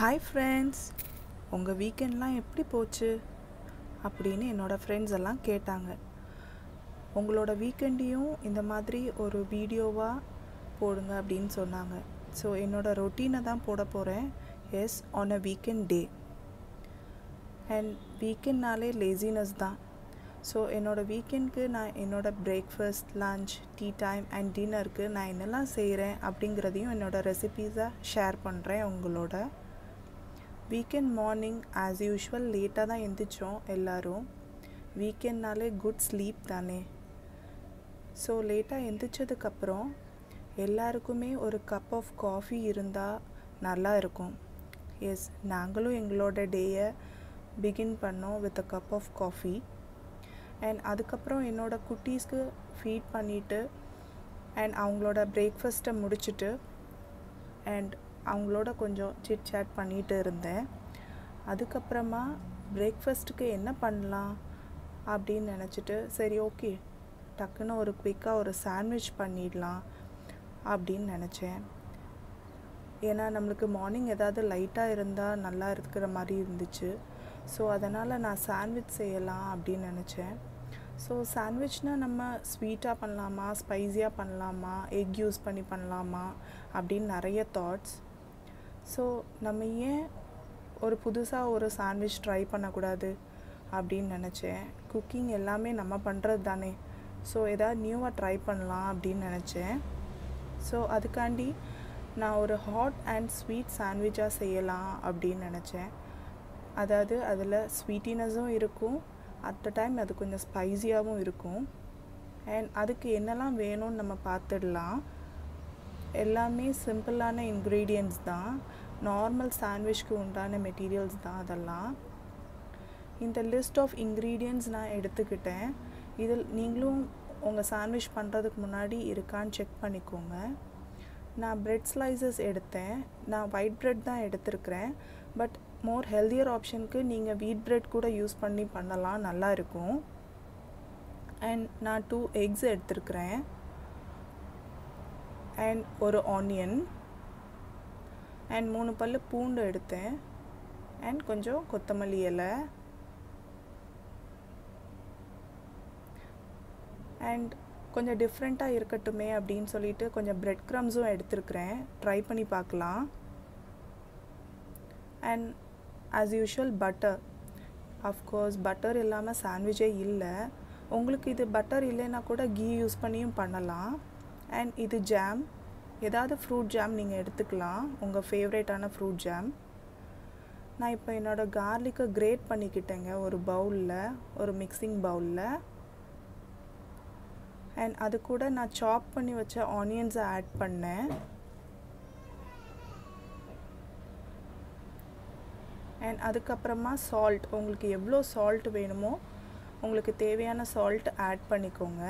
Hi friends உங்கள் வீக்கெண்ட்லாம் எப்படி போச்சு? அப்படின்னு என்னோடய ஃப்ரெண்ட்ஸ் எல்லாம் கேட்டாங்க. உங்களோட வீக்கெண்டையும் இந்த மாதிரி ஒரு வீடியோவாக போடுங்க அப்படின்னு சொன்னாங்க. ஸோ என்னோடய ரொட்டீனை தான் போட போகிறேன் as on a weekend day and வீக்கெண்ட்னாலே laziness தான். ஸோ என்னோடய வீக்கெண்ட்க்கு நான் என்னோடய breakfast lunch tea time and டின்னருக்கு நான் என்னெல்லாம் செய்கிறேன் அப்படிங்கிறதையும் என்னோடய ரெசிபீஸாக ஷேர் பண்ணுறேன் உங்களோட. வீக்கெண்ட் மார்னிங் ஆஸ் யூஷுவல் லேட்டாக தான் எந்திரிச்சோம் எல்லோரும். வீக்கெண்ட்னாலே குட் ஸ்லீப் தானே. ஸோ லேட்டாக எந்திரிச்சதுக்கப்புறம் எல்லாருக்குமே ஒரு கப் ஆஃப் காஃபி இருந்தால் நல்லா இருக்கும். எஸ் நாங்களும் எங்களோட டேயை பிகின் பண்ணோம் with a cup of coffee and அதுக்கப்புறம் என்னோடய குட்டீஸ்க்கு ஃபீட் பண்ணிவிட்டு அண்ட் அவங்களோட பிரேக்ஃபஸ்ட்டை முடிச்சுட்டு அண்ட் அவங்களோட கொஞ்சம் சிட் சேட் பண்ணிகிட்டு இருந்தேன். அதுக்கப்புறமா பிரேக்ஃபாஸ்ட்டுக்கு என்ன பண்ணலாம் அப்படின்னு நினச்சிட்டு சரி ஓகே டக்குன்னு ஒரு குயிக்காக ஒரு சாண்ட்விச் பண்ணிடலாம் அப்படின்னு நினச்சேன். ஏன்னா நம்மளுக்கு மார்னிங் ஏதாவது லைட்டாக இருந்தால் நல்லா இருக்கிற மாதிரி இருந்துச்சு. ஸோ அதனால் நான் சாண்ட்விச் செய்யலாம் அப்படின்னு நினச்சேன். ஸோ சாண்ட்விச்னால் நம்ம ஸ்வீட்டாக பண்ணலாமா ஸ்பைஸியாக பண்ணலாமா எக் யூஸ் பண்ணி பண்ணலாமா அப்படின்னு நிறைய தாட்ஸ் ஸோ நம்ம ஏன் ஒரு புதுசாக ஒரு சாண்ட்விச் ட்ரை பண்ணக்கூடாது அப்படின்னு நினச்சேன். குக்கிங் எல்லாமே நம்ம பண்ணுறது தானே. ஸோ எதாவது நியூவாக ட்ரை பண்ணலாம் அப்படின்னு நினச்சேன். ஸோ அதுக்காண்டி நான் ஒரு ஹாட் அண்ட் ஸ்வீட் சாண்ட்விச்சாக செய்யலாம் அப்படின்னு நினச்சேன். அதாவது அதில் ஸ்வீட்டினஸும் இருக்கும். அட் த டைம் அது கொஞ்சம் ஸ்பைஸியாகவும் இருக்கும். அண்ட் அதுக்கு என்னெல்லாம் வேணும்னு நம்ம பார்த்துடலாம். எல்லாமே சிம்பிளான இன்க்ரீடியன்ட்ஸ் தான். நார்மல் சாண்ட்விச்க்கு உண்டான மெட்டீரியல்ஸ் தான் அதெல்லாம். இந்த லிஸ்ட் ஆஃப் இன்க்ரீடியன்ட்ஸ் நான் எடுத்துக்கிட்டேன். இதில் நீங்களும் உங்கள் சாண்ட்விச் பண்ணுறதுக்கு முன்னாடி இருக்கான்னு செக் பண்ணிக்கோங்க. நான் ப்ரெட் ஸ்லைசஸ் எடுத்தேன். நான் ஒயிட் ப்ரெட் தான் எடுத்திருக்கிறேன். பட் மோர் ஹெல்தியர் ஆப்ஷனுக்கு நீங்கள் வீட் ப்ரெட் கூட யூஸ் பண்ணி பண்ணலாம். நல்லா இருக்கும். அண்ட் நான் டூ எக்ஸ் எடுத்திருக்கிறேன். அண்ட் ஒரு ஆனியன் அண்ட் மூணு பல் பூண்டு எடுத்தேன். அண்ட் கொஞ்சம் கொத்தமல்லி இலை. அண்ட் கொஞ்சம் டிஃப்ரெண்ட்டாக இருக்கட்டுமே அப்படின்னு சொல்லிட்டு கொஞ்சம் ப்ரெட் க்ரம்ஸும் எடுத்துருக்கிறேன். ட்ரை பண்ணி பார்க்கலாம். And as usual butter of course butter இல்லாமல் சாண்ட்விச்சே இல்லை. உங்களுக்கு இது பட்டர் இல்லைன்னா கூட கீ யூஸ் பண்ணியும் பண்ணலாம். அண்ட் இது ஜாம் ஏதாவது ஃப்ரூட் ஜாம் நீங்கள் எடுத்துக்கலாம். உங்கள் ஃபேவரேட்டான ஃப்ரூட் ஜாம் நான் இப்போ என்னோடய கார்லிக்கை கிரேட் பண்ணிக்கிட்டேங்க. ஒரு பவுலில் ஒரு மிக்சிங் பவுலில் அண்ட் அது கூட நான் சாப் பண்ணி வச்ச ஆனியன்ஸை ஆட் பண்ணேன். அண்ட் அதுக்கப்புறமா சால்ட் உங்களுக்கு எவ்வளோ சால்ட் வேணுமோ உங்களுக்கு தேவையான சால்ட் ஆட் பண்ணிக்கோங்க.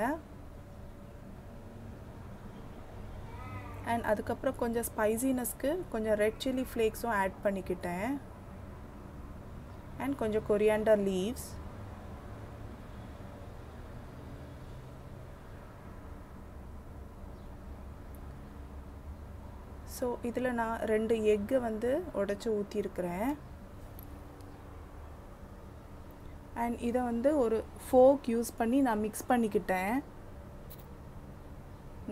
அண்ட் அதுக்கப்புறம் கொஞ்சம் ஸ்பைசினஸ்க்கு கொஞ்சம் ரெட் சில்லி ஃப்ளேக்ஸும் ஆட் பண்ணிக்கிட்டேன். அண்ட் கொஞ்சம் கொரியாண்டர் லீவ்ஸ் ஸோ இதில் நான் ரெண்டு எக்கை வந்து உடச்சி ஊற்றிருக்கிறேன் அண்ட் இதை வந்து ஒரு ஃபோக் யூஸ் பண்ணி நான் மிக்ஸ் பண்ணிக்கிட்டேன்.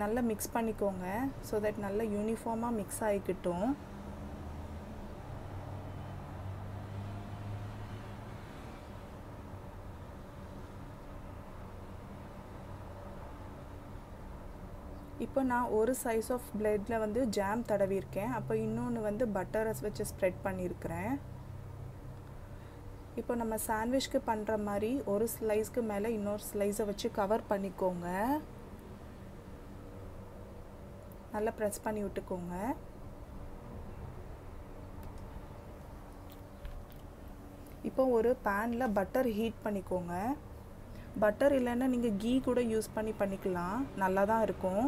நல்லா மிக்ஸ் பண்ணிக்கோங்க ஸோ தட் நல்லா யூனிஃபார்மாக மிக்ஸ் ஆகிக்கிட்டும் இப்போ நான் ஒரு சைஸ் ஆஃப் பிளெட்டில் வந்து ஜாம் தடவிருக்கேன் அப்போ இன்னொன்று வந்து பட்டரை வச்சு ஸ்ப்ரெட் பண்ணியிருக்கிறேன். இப்போ நம்ம சாண்ட்விச்க்கு பண்ணுற மாதிரி ஒரு ஸ்லைஸ்க்கு மேலே இன்னொரு ஸ்லைஸை வச்சு கவர் பண்ணிக்கோங்க. நல்லா ப்ரெஸ் பண்ணி விட்டுக்கோங்க. இப்போ ஒரு பேனில் பட்டர் ஹீட் பண்ணிக்கோங்க. பட்டர் இல்லைன்னா நீங்கள் கீ கூட யூஸ் பண்ணி பண்ணிக்கலாம். நல்லா தான் இருக்கும்.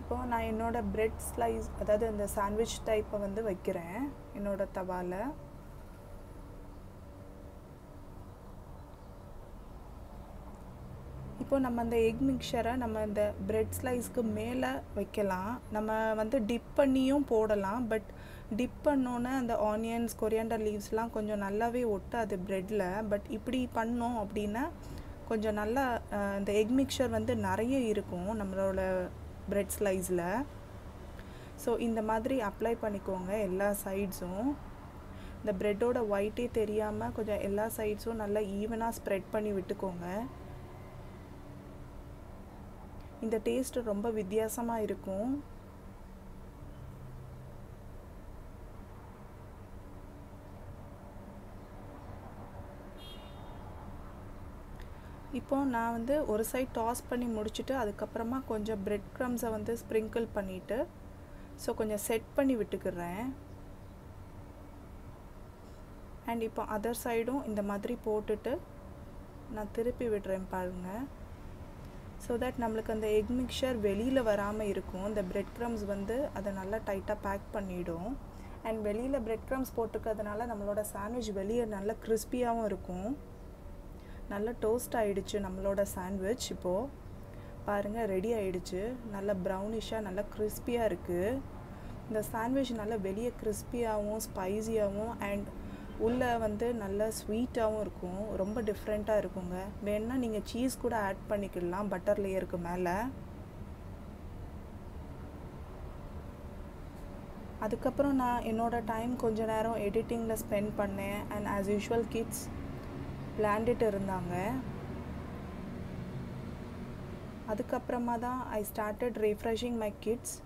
இப்போ நான் என்னோடய ப்ரெட் ஸ்லைஸ் அதாவது அந்த சாண்ட்விச் டைப்பை வந்து வைக்கிறேன். என்னோடய தவாவில் இப்போது நம்ம அந்த எக் மிக்சரை நம்ம இந்த பிரெட் ஸ்லைஸ்க்கு மேலே வைக்கலாம். நம்ம வந்து டிப் பண்ணியும் போடலாம் பட் டிப் பண்ணோன்னே அந்த ஆனியன்ஸ் கொரியாண்டர் லீவ்ஸ்லாம் கொஞ்சம் நல்லாவே ஒட்டாது ப்ரெட்டில் பட் இப்படி பண்ணோம் அப்படின்னா கொஞ்சம் நல்லா இந்த எக் மிக்சர் வந்து நிறைய இருக்கும் நம்மளோட பிரெட் ஸ்லைஸில் ஸோ இந்த மாதிரி அப்ளை பண்ணிக்கோங்க எல்லா சைட்ஸும் இந்த ப்ரெட்டோட ஒயிட்டே தெரியாமல் கொஞ்சம் எல்லா சைட்ஸும் நல்லா ஈவனாக ஸ்ப்ரெட் பண்ணி விட்டுக்கோங்க. இந்த டேஸ்ட் ரொம்ப வித்தியாசமாக இருக்கும். இப்போ நான் வந்து ஒரு சைட் டாஸ் பண்ணி முடிச்சுட்டு அதுக்கப்புறமா கொஞ்சம் பிரெட் க்ரம்ஸை வந்து ஸ்ப்ரிங்கிள் பண்ணிவிட்டு ஸோ கொஞ்சம் செட் பண்ணி விட்டுக்கிறேன். அண்ட் இப்போ அதர் சைடும் இந்த மாதிரி போட்டுட்டு நான் திருப்பி விடுறேன் பாருங்கள் ஸோ தட் நம்மளுக்கு அந்த எக் மிக்சர் வெளியில் வராமல் இருக்கும். இந்த பிரெட் க்ரம்ஸ் வந்து அதை நல்லா டைட்டாக பேக் பண்ணிவிடும் அண்ட் வெளியில் பிரெட் க்ரம்ஸ் போட்டுக்கிறதுனால நம்மளோட சாண்ட்விச் வெளியே நல்லா கிறிஸ்பியாகவும் இருக்கும். நல்லா டோஸ்ட் ஆகிடுச்சு நம்மளோட சாண்ட்விச் இப்போது பாருங்கள் ரெடி ஆகிடுச்சு நல்லா ப்ரௌனிஷாக நல்லா கிறிஸ்பியாக இருக்குது இந்த சாண்ட்விச் நல்லா வெளியே கிறிஸ்பியாகவும் ஸ்பைசியாகவும் அண்ட் உள்ளே வந்து நல்லா ஸ்வீட்டாகவும் இருக்கும். ரொம்ப டிஃப்ரெண்ட்டாக இருக்குங்க. வேணுன்னா நீங்கள் சீஸ் கூட ஆட் பண்ணிக்கலாம் பட்டர் லேயருக்கு மேலே. அதுக்கப்புறம் நான் என்னோட டைம் கொஞ்ச நேரம் எடிட்டிங்கில் ஸ்பெண்ட் பண்ணேன். அண்ட் ஆஸ் யூஷுவல் கிட்ஸ் விளையாண்டுட்டு இருந்தாங்க. அதுக்கப்புறமா தான் I started refreshing my kids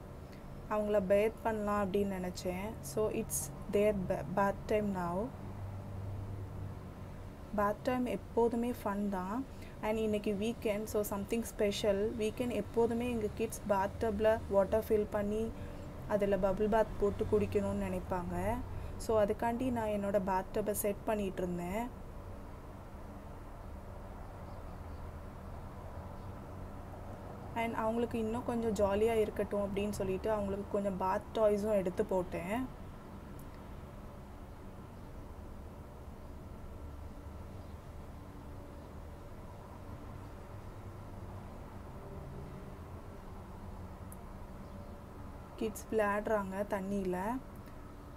அவங்கள பேத் பண்ணலாம் அப்படின்னு நினச்சேன். So it's their bath time now bath time எப்போதுமே ஃபன் தான். அண்ட் இன்னைக்கு weekend so something special weekend எப்போதுமே எங்கள் கிட்ஸ் பாத் டப்பில் வாட்டர் ஃபில் பண்ணி அதில் பபிள் பாத் போட்டு குடிக்கணும்னு நினைப்பாங்க. ஸோ அதுக்காண்டி நான் என்னோடய பாத் டப்பை செட் பண்ணிகிட்டு இருந்தேன் அண்ட் அவங்களுக்கு இன்னும் கொஞ்சம் ஜாலியாக இருக்கட்டும் அப்படின்னு சொல்லிட்டு அவங்களுக்கு கொஞ்சம் பாத் டாய்ஸும் எடுத்து போட்டேன். கிட்ஸ் விளையாடுறாங்க தண்ணியில்.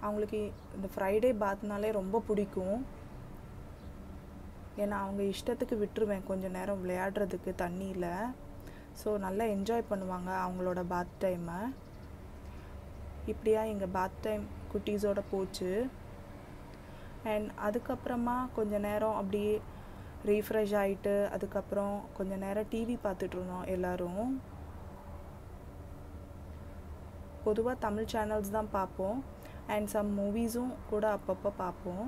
அவங்களுக்கு இந்த ஃப்ரைடே பாத்னாலே ரொம்ப பிடிக்கும். ஏன்னா அவங்க இஷ்டத்துக்கு விட்டுருவேன் கொஞ்சம் நேரம் விளையாடுறதுக்கு தண்ணியில். ஸோ நல்லா என்ஜாய் பண்ணுவாங்க அவங்களோட பாத் டைமை இப்படியா எங்கள் பாத் டைம் குட்டீஸோட போச்சு. அண்ட் அதுக்கப்புறமா கொஞ்ச நேரம் அப்படியே ரீஃப்ரெஷ் ஆகிட்டு அதுக்கப்புறம் கொஞ்ச நேரம் டிவி பார்த்துட்ருந்தோம் எல்லோரும். பொதுவாக தமிழ் சேனல்ஸ் தான் பார்ப்போம். அண்ட் சம் மூவிஸும் கூட அப்பப்போ பார்ப்போம்.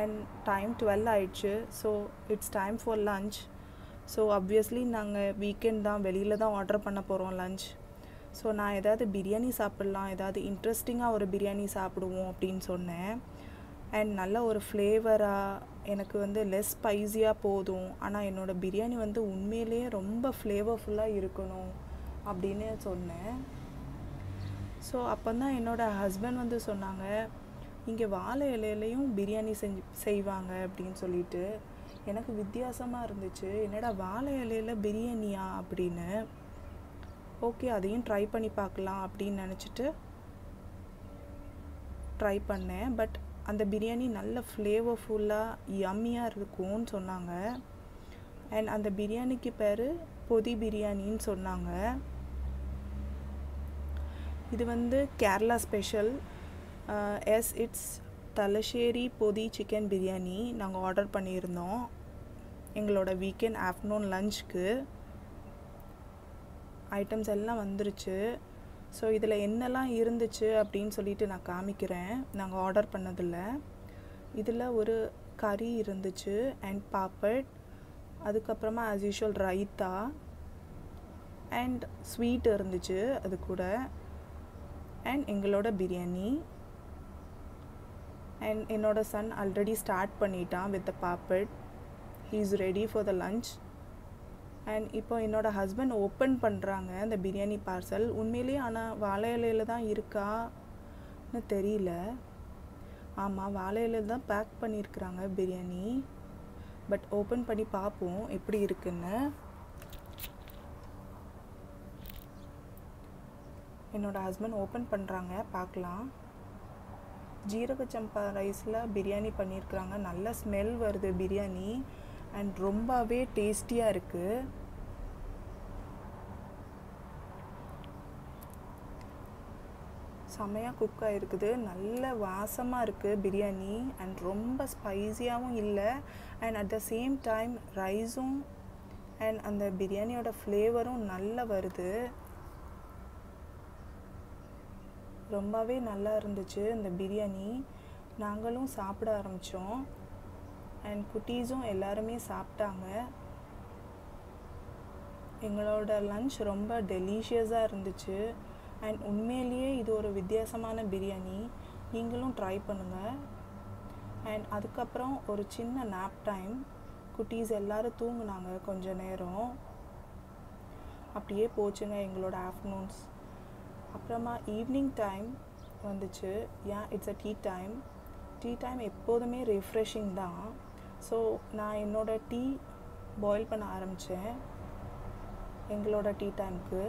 அண்ட் டைம் டுவெல் ஆயிடுச்சு. So it's time for lunch so obviously நாங்கள் வீக்கெண்ட் தான் வெளியில் தான் ஆர்டர் பண்ண போகிறோம் லஞ்ச் ஸோ நான் ஏதாவது பிரியாணி சாப்பிட்லாம். ஏதாவது இன்ட்ரெஸ்டிங்காக ஒரு பிரியாணி சாப்பிடுவோம் அப்படின்னு சொன்னேன். அண்ட் நல்ல ஒரு ஃப்ளேவராக எனக்கு வந்து லெஸ் ஸ்பைஸியாக போதும். ஆனால் என்னோடய பிரியாணி வந்து உண்மையிலேயே ரொம்ப ஃப்ளேவர்ஃபுல்லாக இருக்கணும் அப்படின்னு சொன்னேன். ஸோ அப்போ தான் என்னோடய ஹஸ்பண்ட் வந்து சொன்னாங்க இங்கே வாழை இலையிலையும் பிரியாணி செஞ்சு செய்வாங்க அப்படின்னு சொல்லிட்டு. எனக்கு வித்தியாசமாக இருந்துச்சு. என்னடா வாழை இலையில பிரியாணியா? அப்படின்னு. ஓகே அதையும் ட்ரை பண்ணி பார்க்கலாம் அப்படின்னு நினச்சிட்டு ட்ரை பண்ணேன். பட் அந்த பிரியாணி நல்ல ஃப்ளேவர்ஃபுல்லாக யம்மியாக இருக்கும்னு சொன்னாங்க. அண்ட் அந்த பிரியாணிக்கு பேர் பொதி பிரியாணின்னு சொன்னாங்க. இது வந்து Kerala special. Yes it's Thalassery pothi chicken biryani நாங்கள் ஆர்டர் பண்ணியிருந்தோம். எங்களோட வீக்கெண்ட் ஆஃப்டர்நூன் லஞ்சுக்கு ஐட்டம்ஸ் எல்லாம் வந்துருச்சு. ஸோ இதில் என்னெல்லாம் இருந்துச்சு அப்படின்னு சொல்லிட்டு நான் காமிக்கிறேன். நாங்கள் ஆர்டர் பண்ணதில் இதில் ஒரு கறி இருந்துச்சு அண்ட் பாப்பட் அதுக்கப்புறமா as usual raita and sweet இருந்துச்சு அது கூட. அண்ட் எங்களோட பிரியாணி. அண்ட் என்னோட சன் ஆல்ரெடி ஸ்டார்ட் பண்ணிட்டான் with the papad he is ready for the lunch and இப்போ என்னோடய ஹஸ்பண்ட் ஓப்பன் பண்ணுறாங்க அந்த பிரியாணி பார்சல் உண்மையிலேயே ஆனால் வாழை இலையில தான் இருக்கான்னு தெரியல. ஆமாம் வாழை இலையில தான் பேக் பண்ணியிருக்கிறாங்க பிரியாணி. பட் ஓப்பன் பண்ணி பார்ப்போம் எப்படி இருக்குன்னு. என்னோடய ஹஸ்பண்ட் ஓப்பன் பண்ணுறாங்க பார்க்கலாம். ஜீரக சம்பா ரைஸில் பிரியாணி பண்ணியிருக்கிறாங்க நல்ல ஸ்மெல் வருது பிரியாணி. அண்ட் ரொம்பவே டேஸ்டியாக இருக்குது செமையாக குக் ஆகிருக்குது நல்ல வாசமாக இருக்குது பிரியாணி. அண்ட் ரொம்ப ஸ்பைஸியாகவும் இல்லை. And at the same time ரைஸும் அண்ட் அந்த பிரியாணியோட ஃப்ளேவரும் நல்லா வருது. ரொம்பவே நல்லா இருந்துச்சு இந்த பிரியாணி. நாங்களும் சாப்பிட ஆரம்பித்தோம் அண்ட் குட்டீஸும் எல்லாருமே சாப்பிட்டாங்க. எங்களோட லன்ச் ரொம்ப டெலிஷியஸாக இருந்துச்சு. அண்ட் உண்மையிலேயே இது ஒரு வித்தியாசமான பிரியாணி. நீங்களும் ட்ரை பண்ணுங்கள் அண்ட் அதுக்கப்புறம் ஒரு சின்ன நாப் டைம் குட்டீஸ் எல்லோரும் தூங்குனாங்க கொஞ்ச நேரம். அப்படியே போச்சுங்க எங்களோட ஆஃப்டர்நூன்ஸ் அப்புறமா ஈவினிங் டைம் வந்துச்சு. ஏன் it's a tea time tea time எப்போதுமே ரிஃப்ரெஷிங் தான். ஸோ நான் என்னோடய டீ பாயில் பண்ண ஆரம்பித்தேன் எங்களோட டீ டைமுக்கு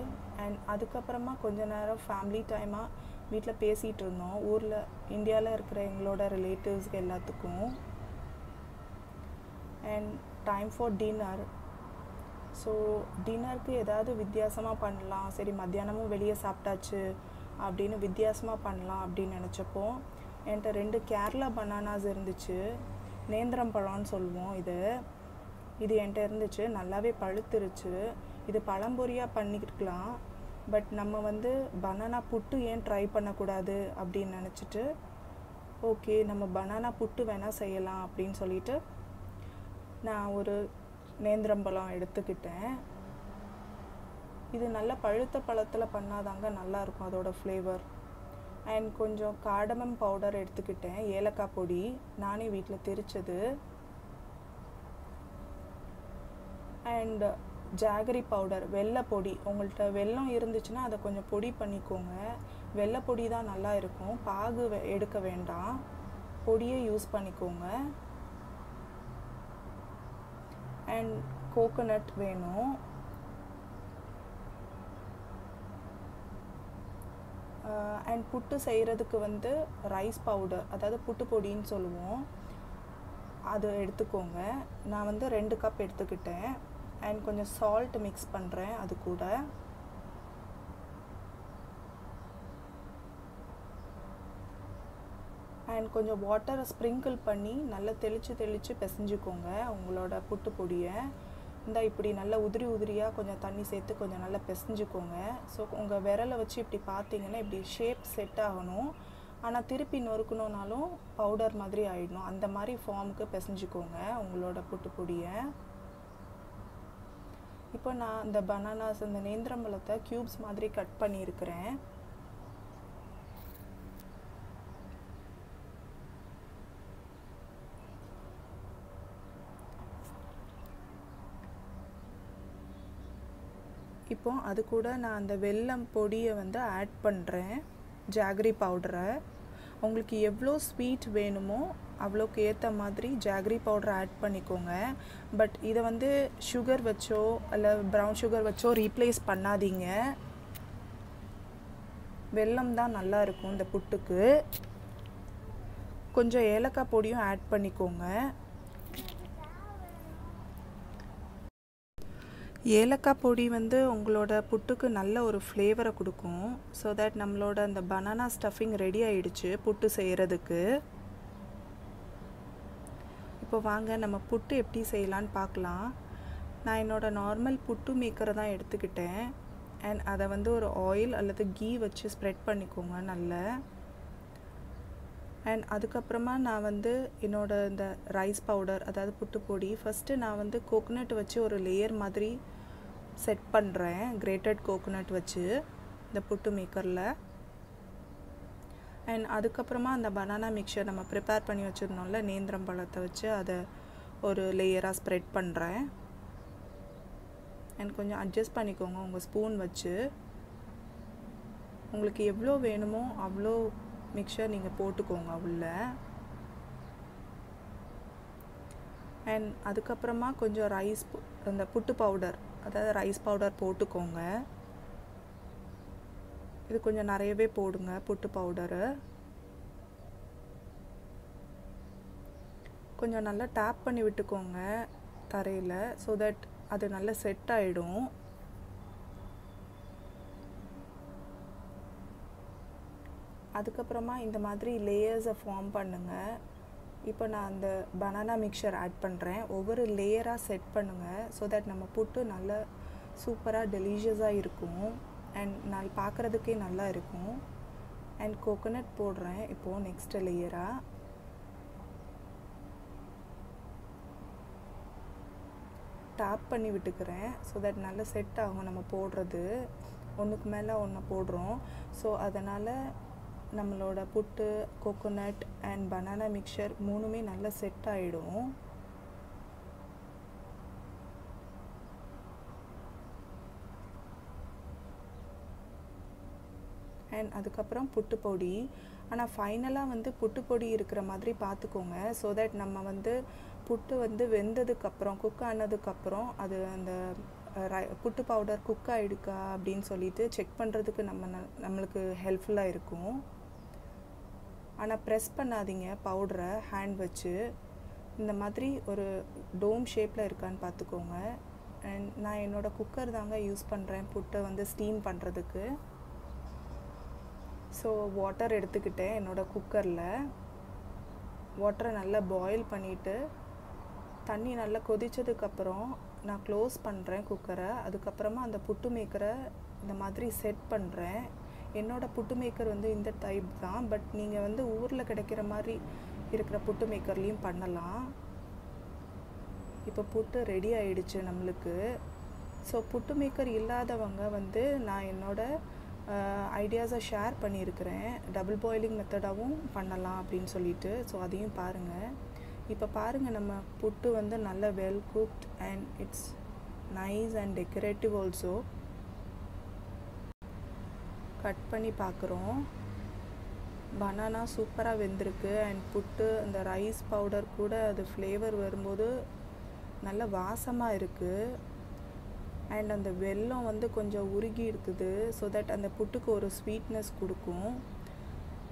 அண்ட் அதுக்கப்புறமா கொஞ்ச நேரம் ஃபேமிலி டைமாக வீட்டில் பேசிகிட்டு இருந்தோம். ஊரில் இந்தியாவில் இருக்கிற எங்களோட ரிலேட்டிவ்ஸ்க்கு எல்லாத்துக்கும். And time for dinner so டின்னருக்கு ஏதாவது வித்தியாசமாக பண்ணலாம். சரி மத்தியானமும் வெளியே சாப்பிட்டாச்சு அப்படின்னு வித்தியாசமாக பண்ணலாம் அப்படின்னு நினச்சப்போ என்கிட்ட ரெண்டு கேரளா பனானாஸ் இருந்துச்சு. நேந்திரம் பழம்னு சொல்லுவோம் இது. இது என்கிட்ட இருந்துச்சு. நல்லாவே பழுத்துருச்சு. இது பழம்பொரியாக பண்ணிக்கலாம் பட் நம்ம வந்து பனானா புட்டு ஏன் ட்ரை பண்ணக்கூடாது அப்படின்னு நினச்சிட்டு ஓகே நம்ம பனானா புட்டு வேணால் செய்யலாம் அப்படின்னு சொல்லிட்டு நான் ஒரு நேந்திரம்பழம் எடுத்துக்கிட்டேன். இது நல்ல பழுத்த பழத்தில் பண்ணாதாங்க நல்லாயிருக்கும் அதோட ஃப்ளேவர் அண்ட் கொஞ்சம் காடமம் பவுடர் எடுத்துக்கிட்டேன் ஏலக்காய் பொடி. நானே வீட்டில் தெரிச்சது. அண்ட் ஜாகரி பவுடர் வெள்ளை பொடி. உங்கள்கிட்ட வெல்லம் இருந்துச்சுன்னா அதை கொஞ்சம் பொடி பண்ணிக்கோங்க. வெள்ளை பொடி தான் நல்லா இருக்கும் பாகு எடுக்க வேண்டாம். பொடியை யூஸ் பண்ணிக்கோங்க. அண்ட் கோகோனட் வேணும். அண்ட் புட்டு செய்கிறதுக்கு வந்து ரைஸ் பவுடர் அதாவது புட்டு பொடின்னு சொல்லுவோம். அது எடுத்துக்கோங்க. நான் வந்து ரெண்டு கப் எடுத்துக்கிட்டேன். அண்ட் கொஞ்சம் சால்ட் மிக்ஸ் பண்ணுறேன் அது கூட. அண்ட் கொஞ்சம் வாட்டரை ஸ்ப்ரிங்கிள் பண்ணி நல்லா தெளித்து தெளித்து பிசைஞ்சுக்கோங்க உங்களோட புட்டு பொடியை. இந்த இப்படி நல்லா உதிரி உதிரியாக கொஞ்சம் தண்ணி சேர்த்து கொஞ்சம் நல்லா பிசைஞ்சுக்கோங்க. ஸோ உங்கள் விரலை வச்சு இப்படி பார்த்தீங்கன்னா இப்படி ஷேப் செட் ஆகணும். ஆனால் திருப்பி நொறுக்கணுன்னாலும் பவுடர் மாதிரி ஆகிடணும் அந்த மாதிரி ஃபார்முக்கு பிசைஞ்சுக்கோங்க உங்களோட புட்டு பொடியை. இப்போ நான் இந்த பனானாஸ் இந்த நேந்திரம்பழத்தை க்யூப்ஸ் மாதிரி கட் பண்ணியிருக்கிறேன். இப்போ அது கூட நான் அந்த வெல்லம் பொடியை வந்து ஆட் பண்ணுறேன் ஜாகரி பவுடரை உங்களுக்கு எவ்வளோ ஸ்வீட் வேணுமோ அவ்வளோக்கு ஏற்ற மாதிரி ஜாகரி பவுடர் ஆட் பண்ணிக்கோங்க. பட் இதை வந்து சுகர் வச்சோ இல்லை ப்ரௌன் சுகர் வச்சோ ரீப்ளேஸ் பண்ணாதீங்க. வெல்லம் தான் நல்லா இருக்கும் இந்த புட்டுக்கு. கொஞ்சம் ஏலக்காய் பொடியும் ஆட் பண்ணிக்கோங்க. ஏலக்காய் பொடி வந்து உங்களோட புட்டுக்கு நல்ல ஒரு ஃப்ளேவரை கொடுக்கும். ஸோ தட் நம்மளோட அந்த பனானா ஸ்டஃபிங் ரெடி ஆயிடுச்சு புட்டு செய்கிறதுக்கு இப்போ வாங்க நம்ம புட்டு எப்படி செய்யலான்னு பார்க்கலாம். நான் என்னோடய நார்மல் புட்டு மேக்கரை தான் எடுத்துக்கிட்டேன். அண்ட் அதை வந்து ஒரு ஆயில் அல்லது கீ வச்சு ஸ்ப்ரெட் பண்ணிக்கோங்க நல்ல. அண்ட் அதுக்கப்புறமா நான் வந்து என்னோட இந்த ரைஸ் பவுடர் அதாவது புட்டு பொடி ஃபஸ்ட்டு நான் வந்து கோகனட் வச்சு ஒரு லேயர் மாதிரி செட் பண்ணுறேன் கிரேட்டட் கோகோனட் வச்சு இந்த புட்டு மேக்கரில் அண்ட் அதுக்கப்புறமா அந்த பனானா மிக்சர் நம்ம ப்ரிப்பேர் பண்ணி வச்சுருந்தோம்ல நேந்திரம் பழத்தை வச்சு அதை ஒரு லேயராக ஸ்ப்ரெட் பண்ணுறேன் அண்ட் கொஞ்சம் அட்ஜஸ்ட் பண்ணிக்கோங்க உங்கள் ஸ்பூன் வச்சு. உங்களுக்கு எவ்வளோ வேணுமோ அவ்வளோ மிக்சர் நீங்கள் போட்டுக்கோங்க உள்ள. அண்ட் அதுக்கப்புறமா கொஞ்சம் ரைஸ் அந்த புட்டு பவுடர் அதாவது ரைஸ் பவுடர் போட்டுக்கோங்க. இது கொஞ்சம் நிறையவே போடுங்க புட்டு பவுடரு. கொஞ்சம் நல்லா டேப் பண்ணி விட்டுக்கோங்க தரையில் ஸோ தட் அது நல்லா செட் ஆகிடும் அதுக்கப்புறமா இந்த மாதிரி லேயர்ஸை ஃபார்ம் பண்ணுங்கள் இப்போ நான் அந்த பனானா மிக்சர் ஆட் பண்ணுறேன் ஒவ்வொரு லேயராக செட் பண்ணுங்கள் ஸோ தட் நம்ம புட்டு நல்லா சூப்பராக டெலிஷியஸாக இருக்கும். அண்ட் நான் பார்க்குறதுக்கே நல்லா இருக்கும். அண்ட் கோகோனட் போடுறேன். இப்போது நெக்ஸ்ட் லேயராக டாப் பண்ணி விட்டுக்கிறேன். ஸோ தட் நல்லா செட் ஆகும் நம்ம போடுறது. ஒன்றுக்கு மேலே ஒன்று போடுறோம். ஸோ அதனால் நம்மளோட puttu coconut and banana mixture மூணுமே நல்லா செட் ஆகிடும் அண்ட் அதுக்கப்புறம் புட்டு பொடி. ஆனால் ஃபைனலாக வந்து புட்டு பொடி இருக்கிற மாதிரி பார்த்துக்கோங்க ஸோ தட் நம்ம வந்து புட்டு வந்து வெந்ததுக்கப்புறம் குக் ஆனதுக்கப்புறம் அது அந்த புட்டு பவுடர் குக் ஆகிடுக்கா அப்படின்னு சொல்லிட்டு செக் பண்ணுறதுக்கு நம்ம நம்மளுக்கு ஹெல்ப்ஃபுல்லாக இருக்கும். ஆனால் ப்ரெஸ் பண்ணாதீங்க பவுடரை ஹேண்ட் வச்சு. இந்த மாதிரி ஒரு டோம் ஷேப்பில் இருக்கான்னு பார்த்துக்கோங்க அண்ட் நான் என்னோடய குக்கர் தாங்க யூஸ் பண்ணுறேன் புட்டை வந்து ஸ்டீம் பண்ணுறதுக்கு ஸோ வாட்டர் எடுத்துக்கிட்டேன் என்னோடய குக்கரில் வாட்டரை நல்லா பாயில் பண்ணிவிட்டு தண்ணி நல்லா கொதித்ததுக்கப்புறம் நான் க்ளோஸ் பண்ணுறேன் குக்கரை அதுக்கப்புறமா அந்த புட்டு மேக்கரை இந்த மாதிரி செட் பண்ணுறேன் என்னோடய புட்டு மேக்கர் வந்து இந்த டைப் தான். பட் நீங்கள் வந்து ஊரில் கிடைக்கிற மாதிரி இருக்கிற புட்டு மேக்கர்லேயும் பண்ணலாம். இப்போ புட்டு ரெடி ஆயிடுச்சு நம்மளுக்கு. ஸோ புட்டு மேக்கர் இல்லாதவங்க வந்து நான் என்னோடய ஐடியாஸை ஷேர் பண்ணியிருக்கிறேன். டபுள் பாயிலிங் மெத்தடாகவும் பண்ணலாம் அப்படின்னு சொல்லிட்டு. ஸோ அதையும் பாருங்கள் இப்போ பாருங்கள் நம்ம புட்டு வந்து நல்ல well cooked and it's nice and decorative also cut பண்ணி பார்க்குறோம் பனானா சூப்பராக வெந்திருக்கு. அண்ட் புட்டு அந்த ரைஸ் பவுடர் கூட அது ஃப்ளேவர் வரும்போது நல்ல வாசமாக இருக்குது அண்ட் அந்த வெல்லம் வந்து கொஞ்சம் உருகி இருக்குது. ஸோ தட் அந்த புட்டுக்கு ஒரு ஸ்வீட்னஸ் கொடுக்கும்.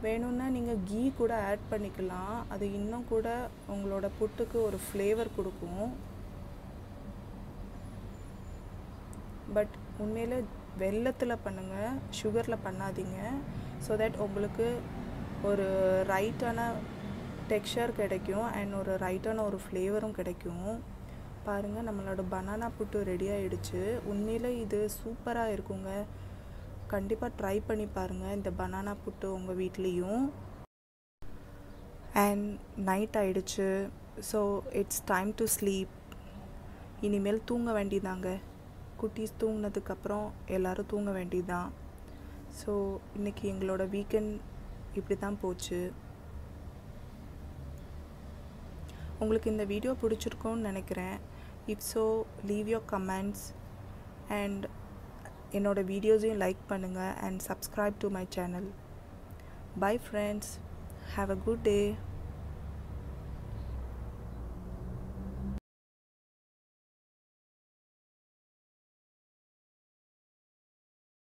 வேணும்னா நீங்கள் கீ கூட ஆட் பண்ணிக்கலாம். அது இன்னும் கூட உங்களோட புட்டுக்கு ஒரு ஃப்ளேவர் கொடுக்கும். பட் உண்மையில் வெள்ளத்தில் பண்ணுங்கள் சுகரில் பண்ணாதீங்க. ஸோ தட் உங்களுக்கு ஒரு ரைட்டான டெக்ஸ்சர் கிடைக்கும் அண்ட் ஒரு ரைட்டான ஒரு ஃப்ளேவரும் கிடைக்கும். பாருங்கள் நம்மளோட பனானா புட்டு ரெடி ஆகிடுச்சு உண்மையில் இது சூப்பராக இருக்குங்க. கண்டிப்பாக ட்ரை பண்ணி பாருங்கள் இந்த பனானா புட்டு உங்கள் வீட்லேயும். அண்ட் நைட் ஆயிடுச்சு. So it's time to sleep இனிமேல் தூங்க வேண்டியதாங்க குட்டீஸ் தூங்கினதுக்கப்புறம் எல்லோரும் தூங்க வேண்டியதுதான். ஸோ இன்றைக்கி எங்களோட வீக்கெண்ட் இப்படி தான் போச்சு. உங்களுக்கு இந்த வீடியோ பிடிச்சிருக்கோன்னு நினைக்கிறேன். If so leave your comments and என்னோடய வீடியோஸையும் லைக் பண்ணுங்கள் and subscribe to my channel bye friends have a good day